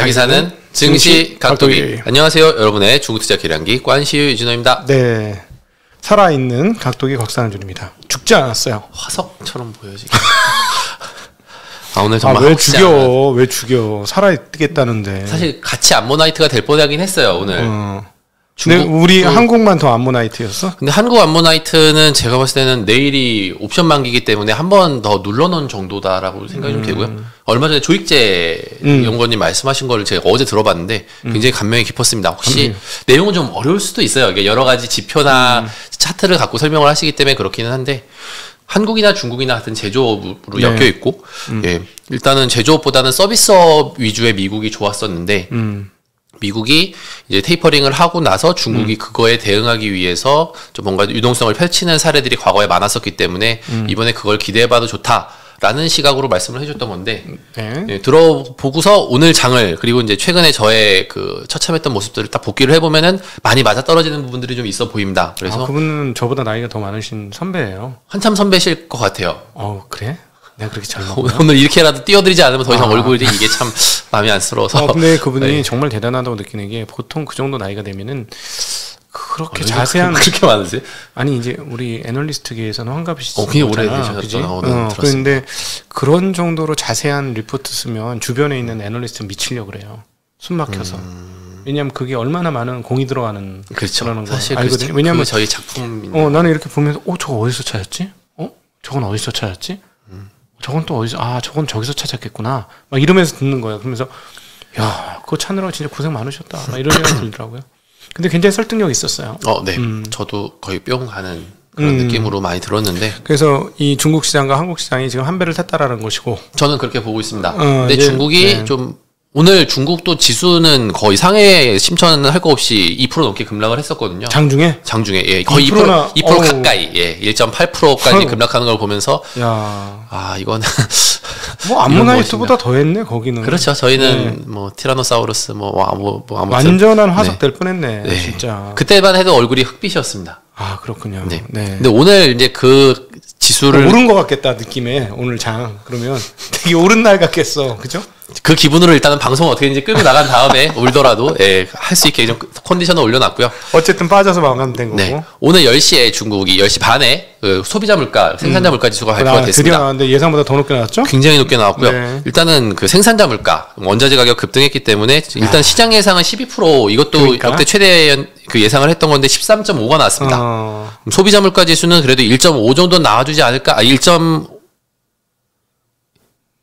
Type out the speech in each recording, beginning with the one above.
각이 사는 증시 각도기. 안녕하세요, 여러분의 중국 투자 계량기 관시유 유진호입니다. 네. 살아있는 각도기 곽상준입니다. 죽지 않았어요. 화석처럼 보여지게. 아 오늘 아, 정말 왜 혹시 죽여? 않은- 왜 죽여? 살아있겠다는데. 사실 같이 암모나이트가 될 뻔하긴 했어요 오늘. 어. 근데 중국 우리 그- 한국만 더 암모나이트였어? 근데 한국 암모나이트는 제가 봤을 때는 내일이 옵션 만기기 때문에 한 번 더 눌러놓은 정도다라고 생각이 좀 되고요. 얼마 전에 조익재 음. 연구원님 말씀하신 거를 제가 어제 들어봤는데 굉장히 감명이 깊었습니다. 혹시 내용은 좀 어려울 수도 있어요. 이게 여러 가지 지표나 음. 차트를 갖고 설명을 하시기 때문에 그렇기는 한데 한국이나 중국이나 하여튼 제조업으로 네. 엮여 있고 예, 일단은 제조업보다는 서비스업 위주의 미국이 좋았었는데 음. 미국이 이제 테이퍼링을 하고 나서 중국이 그거에 대응하기 위해서 좀 뭔가 유동성을 펼치는 사례들이 과거에 많았었기 때문에 이번에 그걸 기대해봐도 좋다 라는 시각으로 말씀을 해줬던 건데 네. 예, 들어보고서 오늘 장을 그리고 이제 최근에 저의 그 처참했던 모습들을 딱 복기를 해보면은 많이 맞아 떨어지는 부분들이 좀 있어 보입니다. 그래서 아, 그분은 저보다 나이가 더 많으신 선배예요. 한참 선배실 것 같아요. 어, 그래? 내가 그렇게 잘 오- 먹나? 오늘 이렇게라도 띄워드리지 않으면 더 이상 얼굴이 이게 참 마음이 안쓰러워서 어, 근데 그분이 네. 정말 대단하다고 느끼는 게 보통 그 정도 나이가 되면은 그렇게 어, 자세한 그렇게 많으세요? 아니 이제 우리 애널리스트계에서는 환갑이 시 어, 굉장히 오래 되셨잖아. 어, 네, 어. 그런데 그런 정도로 자세한 리포트 쓰면 주변에 있는 애널리스트 미치려 그래요. 숨 막혀서. 왜냐하면 그게 얼마나 많은 공이 들어가는 음. 그렇죠. 그러는 거 사실 알거든요. 그, 왜냐면 그 저희 작품인데 어 나는 이렇게 보면서 어 저거 어디서 찾았지? 어 저건 어디서 찾았지? 저건 또 어디서 아 저건 저기서 찾았겠구나. 막 이러면서 듣는 거예요. 그러면서 야 그거 찾느라고 진짜 고생 많으셨다. 막 이런 생각이 들더라고요. 근데 굉장히 설득력 이 있었어요. 어, 네. 음. 저도 거의 뿅 가는 그런 느낌으로 많이 들었는데 그래서 이 중국 시장과 한국 시장이 지금 한 배를 탔다라는 것이고 저는 그렇게 보고 있습니다. 어, 근데 예, 중국이 네. 좀 오늘 중국도 지수는 거의 상해 심천을 할거 없이 2% 넘게 급락을 했었거든요. 장중에 장중에 예, 거의 2% 2% 나- 2% 어우. 가까이 예, 1.8%까지 어우. 급락하는 걸 보면서 야, 아 이거는 뭐 암모나이트보다 더 했네 거기는. 그렇죠. 저희는 뭐 티라노사우루스 뭐, 와- 뭐, 뭐 아무튼 완전한 화석 될 뻔했네. 네. 진짜. 그때만 해도 얼굴이 흑빛이었습니다. 아 그렇군요. 네. 네. 근데 오늘 이제 그 지수를 오른 것 같겠다 느낌에 오늘 장 그러면 되게 오른 날 같겠어, 그죠? 그 기분으로 일단은 방송 어떻게든지 끌고 나간 다음에 울더라도 예, 할 수 있게 좀 컨디션을 올려놨고요. 어쨌든 빠져서 마감된 거고. 네. 오늘 10시에 중국이 10시 반에 그 소비자 물가, 생산자 물가 지수가 발표가 나 음. 아, 드디어 됐습니다. 나왔는데 예상보다 더 높게 나왔죠? 굉장히 높게 나왔고요. 네. 일단은 그 생산자 물가, 원자재 가격 급등했기 때문에 일단 시장 예상은 12% 이것도 그러니까. 역대 최대 연- 그 예상을 했던 건데 13.5가 나왔습니다. 어, 소비자 물가 지수는 그래도 1.5 정도 나와주지 않을까? 아, 1.2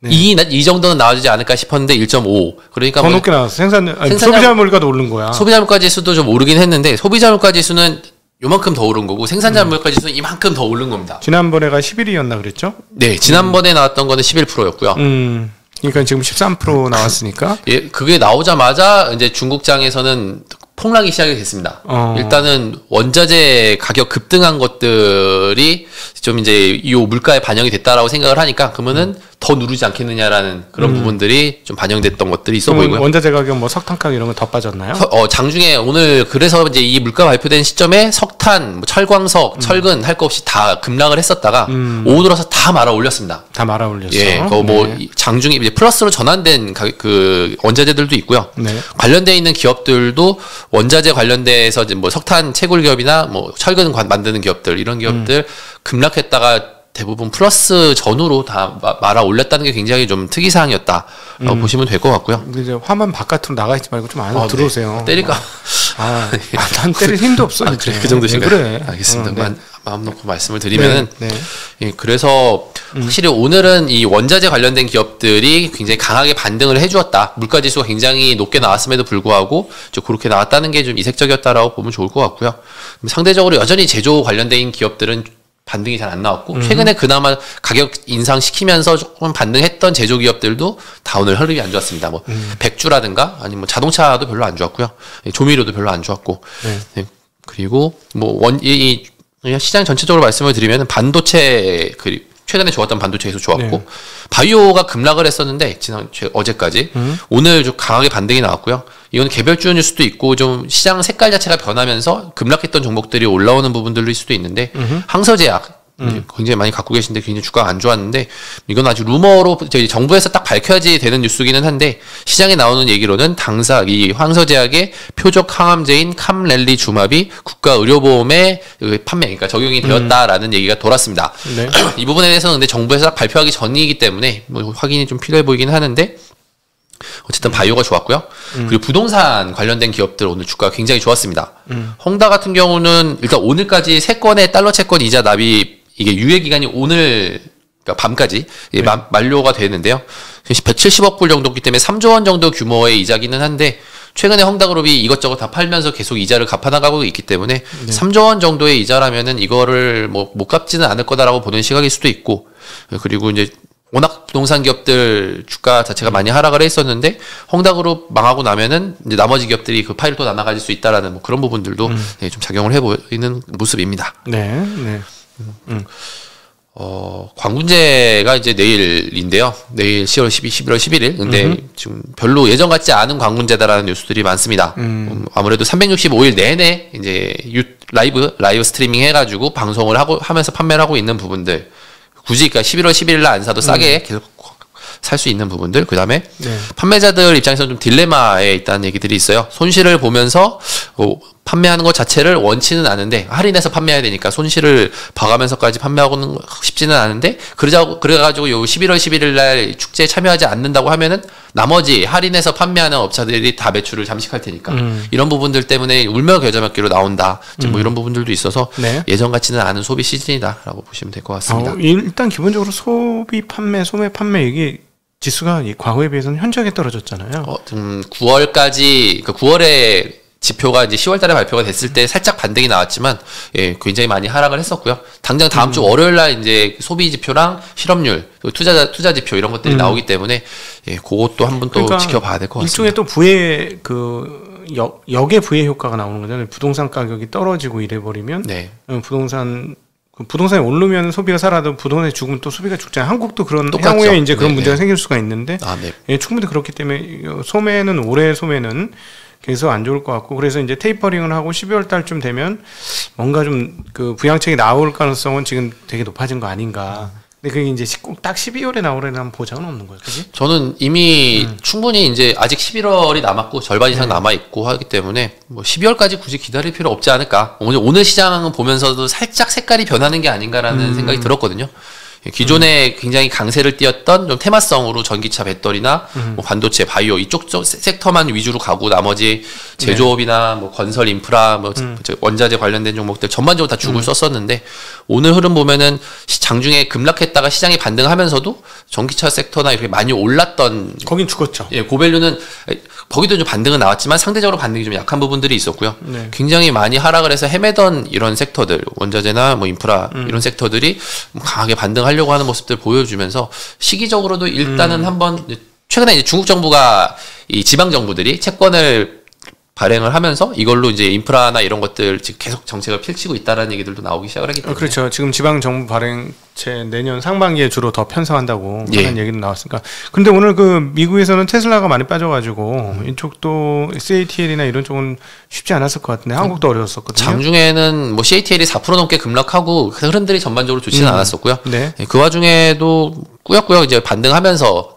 네. 이 정도는 나와주지 않을까 싶었는데 1.5. 그러니까 더 뭐 높게 나왔어. 생산 아니, 생산자- 소비자 물가도 오른 거야. 소비자 물가 지수도 좀 오르긴 했는데 소비자 물가 지수는 요만큼 더 오른 거고 생산자 물가 지수는 이만큼 더 오른 겁니다. 지난번에가 11위였나 그랬죠? 네, 지난번에 나왔던 거는 11%였고요. 음. 그러니까 지금 13% 나왔으니까. 예, 그게 나오자마자 이제 중국장에서는 폭락이 시작이 됐습니다. 어. 일단은 원자재 가격 급등한 것들이 좀 이제 이 물가에 반영이 됐다라고 생각을 하니까 그러면은 더 누르지 않겠느냐라는 그런 부분들이 좀 반영됐던 것들이 있어 보이고요. 원자재 가격 뭐 석탄 가격 이런 거더 빠졌나요? 서- 어, 장중에 오늘 그래서 이제 이 물가 발표된 시점에 석탄, 뭐 철광석, 철근 할 거 없이 다 급락을 했었다가 오후 들어서 다 말아 올렸습니다. 다 말아 올렸어. 예, 그뭐 네. 이 장중에 이제 플러스로 전환된 가- 그 원자재들도 있고요. 네. 관련돼 있는 기업들도 원자재 관련돼서 이제 뭐 석탄 채굴 기업이나 뭐 철근 관- 만드는 기업들 이런 기업들 음. 급락했다가 대부분 플러스 전후로 다 마- 말아 올렸다는 게 굉장히 좀 특이 사항이었다라고 음. 보시면 될 것 같고요. 근데 이제 화면 바깥으로 나가 있지 말고 좀 안으로 어, 네. 들어오세요. 때릴까? 아, 아, 난 때릴 힘도 없어. 아. 그래, 그 정도신가요? 왜 그래. 알겠습니다. 어, 네. 마, 마음 놓고 말씀을 드리면은 네, 네. 예, 그래서 확실히 오늘은 이 원자재 관련된 기업들이 굉장히 강하게 반등을 해주었다. 물가 지수가 굉장히 높게 나왔음에도 불구하고 좀 그렇게 나왔다는 게 좀 이색적이었다라고 보면 좋을 것 같고요. 상대적으로 여전히 제조 관련된 기업들은 반등이 잘 안 나왔고 최근에 그나마 가격 인상 시키면서 조금 반등했던 제조 기업들도 다 오늘 흐름이 안 좋았습니다. 뭐 백주라든가 아니면 뭐 자동차도 별로 안 좋았고요. 예, 조미료도 별로 안 좋았고 네. 네. 그리고 뭐 원이 이, 그냥 시장 전체적으로 말씀을 드리면 반도체 그 최근에 좋았던 반도체에서 좋았고 네. 바이오가 급락을 했었는데 지난 최- 어제까지 음. 오늘 좀 강하게 반등이 나왔고요. 이건 개별주일 수도 있고 좀 시장 색깔 자체가 변하면서 급락했던 종목들이 올라오는 부분들일 수도 있는데 항서제약 이제 굉장히 많이 갖고 계신데 굉장히 주가가 안 좋았는데 이건 아직 루머로 저희 정부에서 딱 밝혀야지 되는 뉴스기는 한데 시장에 나오는 얘기로는 당사 이 황서제약의 표적 항암제인 캄렐리 주마비 국가 의료보험에 그 판매 그러니까 적용이 되었다라는 얘기가 돌았습니다. 네. 이 부분에 대해서는 근데 정부에서 딱 발표하기 전이기 때문에 뭐 확인이 좀 필요해 보이긴 하는데 어쨌든 바이오가 좋았고요. 그리고 부동산 관련된 기업들 오늘 주가가 굉장히 좋았습니다. 헝다 같은 경우는 일단 오늘까지 세 건의 달러 채권 이자 납입 이게 유예 기간이 오늘 그러니까 밤까지 이게 마- 만료가 되는데요. 170억 불 정도기 때문에 3조 원 정도 규모의 이자기는 한데 최근에 헝다그룹이 이것저것 다 팔면서 계속 이자를 갚아나가고 있기 때문에 3조 원 정도의 이자라면은 이거를 뭐 못 갚지는 않을 거다라고 보는 시각일 수도 있고 그리고 이제 워낙 부동산 기업들 주가 자체가 많이 하락을 했었는데 헝다그룹 망하고 나면은 이제 나머지 기업들이 그 파이를 또 나눠 가질 수 있다라는 뭐 그런 부분들도 네, 좀 작용을 해보이는 모습입니다. 네. 네. 어, 광군제가 이제 내일인데요. 내일 10월 12, 11월 11일. 근데 지금 별로 예전 같지 않은 광군제다라는 뉴스들이 많습니다. 음, 아무래도 365일 내내 이제 유, 라이브, 라이브 스트리밍 해가지고 방송을 하고, 하면서 판매를 하고 있는 부분들. 굳이 그러니까 11월 11일 날 안 사도 싸게 계속 살 수 있는 부분들. 그 다음에 네. 판매자들 입장에서는 좀 딜레마에 있다는 얘기들이 있어요. 손실을 보면서 어, 판매하는 것 자체를 원치는 않은데 할인해서 판매해야 되니까 손실을 봐가면서까지 판매하고는 쉽지는 않은데 그러자 그래가지고 요 11월 11일 날 축제에 참여하지 않는다고 하면은 나머지 할인해서 판매하는 업체들이 다 매출을 잠식할 테니까 이런 부분들 때문에 울며 겨자 먹기로 나온다. 지금 뭐 이런 부분들도 있어서 네. 예전 같지는 않은 소비 시즌이다라고 보시면 될 것 같습니다. 어, 일단 기본적으로 소비 판매, 소매 판매 이게 지수가 이 과거에 비해서는 현저하게 떨어졌잖아요. 어, 음, 9월까지, 그 9월에 지표가 이제 10월 달에 발표가 됐을 때 살짝 반등이 나왔지만, 예, 굉장히 많이 하락을 했었고요. 당장 다음 주 월요일 날 이제 소비 지표랑 실업률, 또 투자, 투자 지표 이런 것들이 나오기 때문에, 예, 그것도 한번 또 지켜봐야 될 것 같습니다. 일종의 또 부의 그 역, 역의 부의 효과가 나오는 거잖아요. 부동산 가격이 떨어지고 이래 버리면 네. 어, 부동산 그 부동산이 오르면 소비가 살아도 부동산이 죽으면 또 소비가 죽잖아요. 한국도 그런 똑같죠. 향후에 이제 그런 네, 문제가 네. 생길 수가 있는데 아, 네. 예, 충분히 그렇기 때문에 이 소매는 올해 소매는 계속 안 좋을 것 같고 그래서 이제 테이퍼링을 하고 12월 달쯤 되면 뭔가 좀 그 부양책이 나올 가능성은 지금 되게 높아진 거 아닌가. 근데 그게 이제 꼭 딱 12월에 나오려는 보장은 없는 거예요. 그지? 저는 이미 음. 충분히 이제 아직 11월이 남았고 절반 네. 이상 남아 있고 하기 때문에 뭐 12월까지 굳이 기다릴 필요 없지 않을까. 오늘 오늘 시장은 보면서도 살짝 색깔이 변하는 게 아닌가라는 음. 생각이 들었거든요. 예, 기존에 굉장히 강세를 띄었던 좀 테마성으로 전기차 배터리나 음. 뭐 반도체, 바이오 이쪽 섹터만 위주로 가고 나머지 제조업이나 뭐 건설 인프라, 뭐 음. 저- 원자재 관련된 종목들 전반적으로 다 죽을 썼었는데 오늘 흐름 보면은 시- 장중에 급락했다가 시장이 반등하면서도 전기차 섹터나 이렇게 많이 올랐던 거긴 죽었죠. 예, 고밸류는 에, 거기도 좀 반등은 나왔지만 상대적으로 반등이 좀 약한 부분들이 있었고요. 네. 굉장히 많이 하락을 해서 헤매던 이런 섹터들, 원자재나 뭐 인프라 이런 섹터들이 강하게 반등하려고 하는 모습들 보여주면서 시기적으로도 일단은 한번 이제 최근에 이제 중국 정부가 이 지방 정부들이 채권을 발행을 하면서 이걸로 이제 인프라나 이런 것들 지금 계속 정책을 펼치고 있다라는 얘기들도 나오기 시작을 어, 때문에 그렇죠. 지금 지방 정부 발행체 내년 상반기에 주로 더 편성한다고 예. 하는 얘기도 나왔으니까. 근데 오늘 그 미국에서는 테슬라가 많이 빠져가지고 이쪽도 SATL이나 이런 쪽은 쉽지 않았을 것 같은데 한국도 어려웠었거든요. 장중에는 뭐 CATL이 4% 넘게 급락하고 그 흐름들이 전반적으로 좋지는 않았었고요. 네. 예, 그 와중에도 꾸역꾸역 이제 반등하면서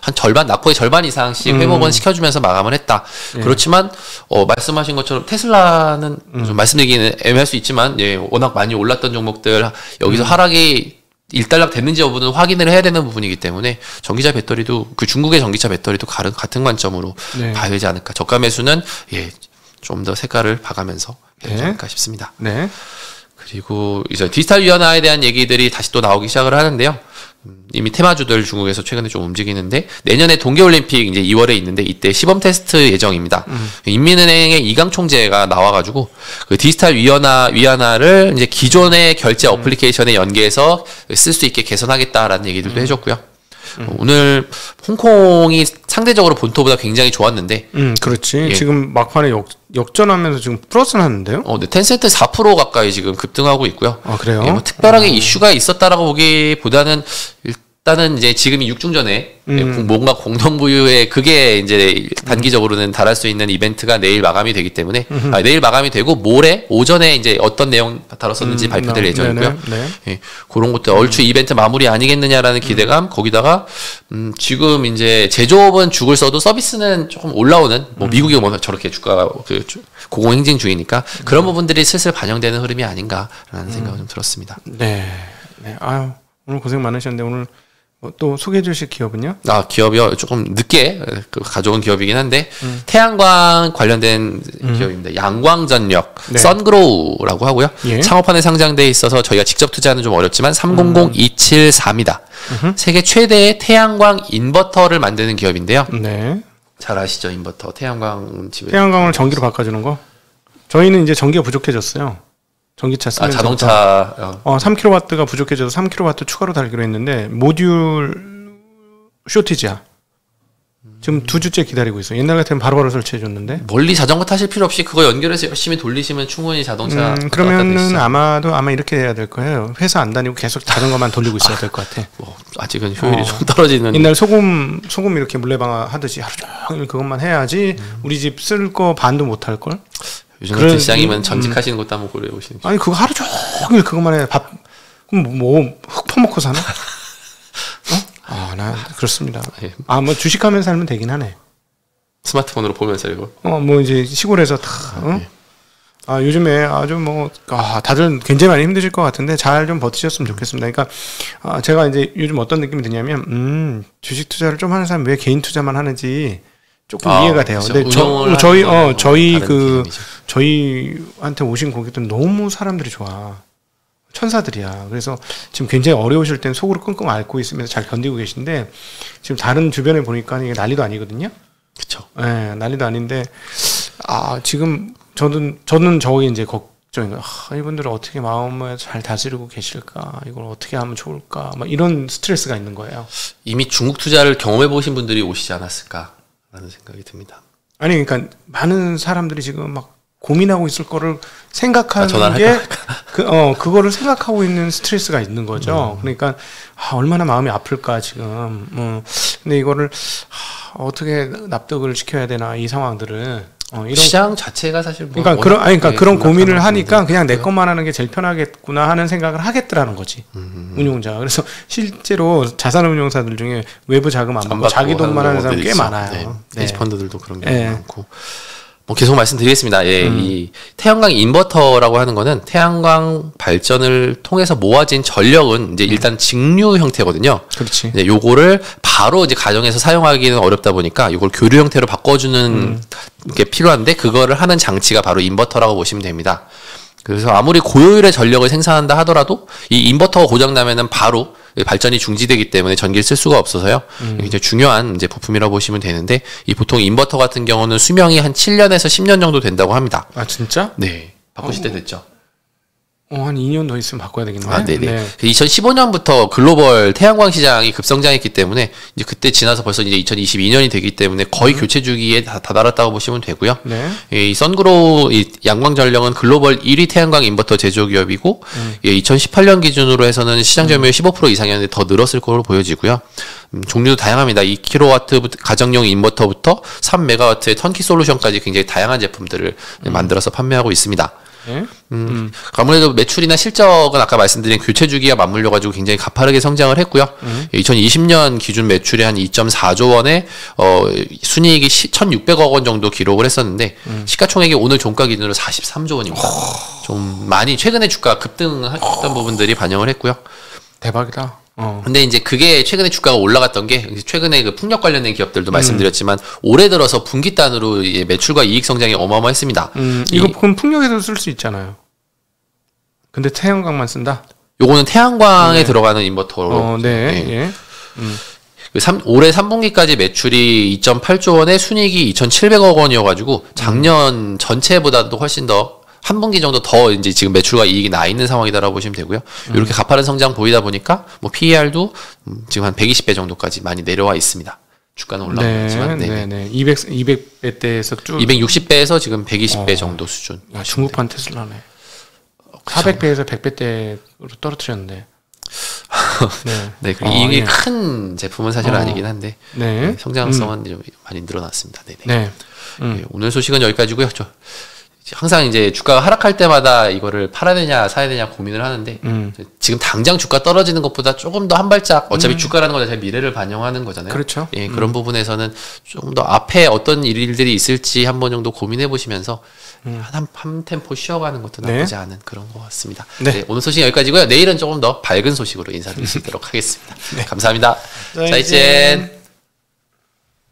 한 절반 낙폭의 절반 이상씩 음. 회복은 시켜주면서 마감을 했다. 예. 그렇지만 어, 말씀하신 것처럼 테슬라는 음. 좀 말씀드리기는 애매할 수 있지만 예, 워낙 많이 올랐던 종목들 음. 여기서 하락이 일단락 됐는지 여부는 확인을 해야 되는 부분이기 때문에 전기차 배터리도 그 중국의 전기차 배터리도 같은 관점으로 네. 봐야 되지 않을까. 저가 매수는 예, 좀 더 색깔을 봐가면서 해야 되지 네. 않을까 싶습니다. 네. 그리고 이제 디지털 위안화에 대한 얘기들이 다시 또 나오기 시작을 하는데요. 음, 이미 테마주들 중국에서 최근에 좀 움직이는데 내년에 동계올림픽 이제 2월에 있는데 이때 시범 테스트 예정입니다. 인민은행의 이강 총재가 나와가지고 그 디지털 위안화 위안화를 이제 기존의 결제 어플리케이션에 연계해서 쓸 수 있게 개선하겠다라는 얘기들도 해줬고요. 어, 오늘 홍콩이 상대적으로 본토보다 굉장히 좋았는데 음, 그렇지. 예. 지금 막판에 역, 역전하면서 지금 플러스 났는데요. 어, 네, 텐센트 4% 가까이 지금 급등하고 있고요. 아, 그래요? 예, 뭐 특별하게 이슈가 있었다라고 보기보다는 일 단은 이제 지금이 육중전에 음. 뭔가 공동부유에 그게 이제 단기적으로는 달할 수 있는 이벤트가 내일 마감이 되기 때문에 아, 내일 마감이 되고 모레 오전에 이제 어떤 내용 다뤘었는지 음, 발표될 네, 예정이고요. 네, 네. 예, 그런 것들 얼추 이벤트 마무리 아니겠느냐라는 기대감 거기다가 음, 지금 이제 제조업은 죽을 써도 서비스는 조금 올라오는 뭐 미국이 뭐 저렇게 주가가 그 주- 고공행진 중이니까 그런 부분들이 슬슬 반영되는 흐름이 아닌가라는 생각이 좀 들었습니다. 네. 네. 아유, 오늘 고생 많으셨는데 오늘 뭐 또 소개해 주실 기업은요? 아 기업이요 조금 늦게 그 가져온 기업이긴 한데 태양광 관련된 기업입니다. 양광전력 네. 선그로우라고 하고요. 예. 창업한에 상장돼 있어서 저희가 직접 투자는 좀 어렵지만 300274입니다. 세계 최대의 태양광 인버터를 만드는 기업인데요. 네. 잘 아시죠 인버터 태양광 집에 태양광을 전기로 바꿔주는 거. 저희는 이제 전기가 부족해졌어요. 전기차 아 쓰면서 자동차 어, 어 3kW가 부족해져서 3kW 추가로 달기로 했는데 모듈 쇼티지야. 지금 두 주째 기다리고 있어. 옛날 같으면 바로바로 설치해 줬는데. 멀리 자전거 타실 필요 없이 그거 연결해서 열심히 돌리시면 충분히 자동차 음, 그러면은. 아마도 아마 이렇게 해야 될 거예요. 회사 안 다니고 계속 자전거만 돌리고 있어야 될 것 같아. 뭐, 아직은 효율이 어. 좀 떨어지는 옛날 소금 소금 이렇게 물레방아 하듯이 하루 종일 그것만 해야지 우리 집 쓸 거 반도 못 할 걸. 요즘 그런- 같은 시장이면 음, 전직하시는 것도 한번 고려해 보시는 게 아니 그거 하루 종일 그것만 해. 밥 그럼 뭐흙 퍼먹고 사나? 어? 아, 나 그렇습니다. 예. 아, 뭐 주식하면 살면 되긴 하네. 스마트폰으로 보면서 이거 어, 뭐 이제 시골에서 다. 어? 아, 요즘에 아주 뭐, 아, 다들 굉장히 많이 힘드실 것 같은데 잘 좀 버티셨으면 좋겠습니다. 그러니까, 아, 제가 이제 요즘 어떤 느낌이 드냐면, 음, 주식 투자를 좀 하는 사람 왜 개인 투자만 하는지 조금 아, 이해가 돼요. 그렇죠. 근데 저, 운용을 저희, 어, 저희 그, 개념이죠. 저희한테 오신 고객들은 너무 사람들이 좋아. 천사들이야. 그래서 지금 굉장히 어려우실 땐 속으로 끙끙 앓고 있으면서 잘 견디고 계신데 지금 다른 주변에 보니까 이게 난리도 아니거든요. 그쵸 예, 난리도 아닌데 아 지금 저는 저는 저기 이제 걱정인 거예요. 아, 이분들은 어떻게 마음을 잘 다스리고 계실까? 이걸 어떻게 하면 좋을까? 막 이런 스트레스가 있는 거예요. 이미 중국 투자를 경험해 보신 분들이 오시지 않았을까 라는 생각이 듭니다. 아니 그러니까 많은 사람들이 지금 막 고민하고 있을 거를 생각하는 아, 전화를 게 그, 어, 그거를 생각하고 있는 스트레스가 있는 거죠. 음. 그러니까 아, 얼마나 마음이 아플까 지금. 음. 근데 이거를 아, 어떻게 납득을 시켜야 되나 이 상황들을 어, 이런 시장 자체가 사실 뭐 그러니까 그런 아니 그러니까 그런 심각한 고민을 하니까 그냥 내. 것만 하는 게 제일 편하겠구나 하는 생각을 하겠더라는 거지 운용자. 그래서 실제로 자산 운용사들 중에 외부 자금 안안 받고 자기 돈만 하는 사람 꽤 있죠. 많아요. 네. 네. 헤지펀드들도 그런 경우 네. 음. 많고. 뭐 계속 말씀드리겠습니다. 예, 이 태양광 인버터라고 하는 거는 태양광 발전을 통해서 모아진 전력은 이제 일단 직류 형태거든요. 그렇지. 이제 요거를 바로 이제 가정에서 사용하기는 어렵다 보니까 요걸 교류 형태로 바꿔주는 게 필요한데 그거를 하는 장치가 바로 인버터라고 보시면 됩니다. 그래서 아무리 고효율의 전력을 생산한다 하더라도 이 인버터가 고장 나면은 바로 발전이 중지되기 때문에 전기를 쓸 수가 없어서요. 이게 이제 중요한 이제 부품이라고 보시면 되는데 이 보통 인버터 같은 경우는 수명이 한 7년에서 10년 정도 된다고 합니다. 아 진짜? 네. 바꾸실 때 됐죠. 어, 한 2년 더 있으면 바꿔야 되겠네. 아, 네네. 2015년부터 글로벌 태양광 시장이 급성장했기 때문에 이제 그때 지나서 벌써 이제 2022년이 되기 때문에 거의 교체 주기에 다 다다랐다고 보시면 되고요. 네. 이 선그로우 이 양광 전력은 글로벌 1위 태양광 인버터 제조 기업이고 예, 2018년 기준으로 해서는 시장 점유율 15% 이상이었는데 더 늘었을 것으로 보여지고요. 음, 종류도 다양합니다. 2kW 가정용 인버터부터 3메가와트의 턴키 솔루션까지 굉장히 다양한 제품들을 만들어서 판매하고 있습니다. 네. 음, 아무래도 매출이나 실적은 아까 말씀드린 교체 주기가 맞물려 가지고 굉장히 가파르게 성장을 했고요. 2020년 기준 매출이 한 2.4조 원에 어 순이익이 1,600억 원 정도 기록을 했었는데 시가총액이 오늘 종가 기준으로 43조 원입니다. 좀 많이 최근에 주가 급등했던 부분들이 반영을 했고요. 대박이다. 어. 근데 이제 그게 최근에 주가가 올라갔던 게 최근에 그 풍력 관련된 기업들도 말씀드렸지만 올해 들어서 분기 단으로 이 매출과 이익 성장이 어마어마했습니다. 음, 이- 이거 그럼 풍력에도 쓸 수 있잖아요. 근데 태양광만 쓴다? 요거는 태양광에 들어가는 인버터로 어, 네. 네. 예. 그 삼- 올해 3분기까지 매출이 2.8조 원에 순이익이 2,700억 원이어가지고 작년 전체보다도 훨씬 더 한 분기 정도 더 이제 지금 매출과 이익이 나 있는 상황이다라고 보시면 되고요. 이렇게 가파른 성장 보이다 보니까 뭐 PER도 지금 한 120배 정도까지 많이 내려와 있습니다. 주가는 올라오고 네, 네, 네. 네. 200 200배대에서 쭉 260배에서 지금 120배 어. 정도 수준. 야, 중국판 테슬라네. 400배에서 100배대로 떨어뜨렸는데. 네. 네, 그 아, 이게 예. 큰 제품은 사실은 어. 아니긴 한데 네. 네, 성장성은 좀 많이 늘어났습니다. 네네. 네. 음. 예, 오늘 소식은 여기까지고요. 저 항상 이제 주가가 하락할 때마다 이거를 팔아야 되냐 사야 되냐 고민을 하는데 음. 지금 당장 주가 떨어지는 것보다 조금 더 한 발짝 어차피 주가라는 건제 미래를 반영하는 거잖아요. 그렇죠. 예, 그런 부분에서는 좀 더 앞에 어떤 일들이 있을지 한 번 정도 고민해 보시면서 한, 한, 한 템포 쉬어가는 것도 네. 나쁘지 않은 그런 것 같습니다. 네. 네, 오늘 소식 여기까지고요. 내일은 조금 더 밝은 소식으로 인사드리도록 하겠습니다. 감사합니다. 네. 자이젠.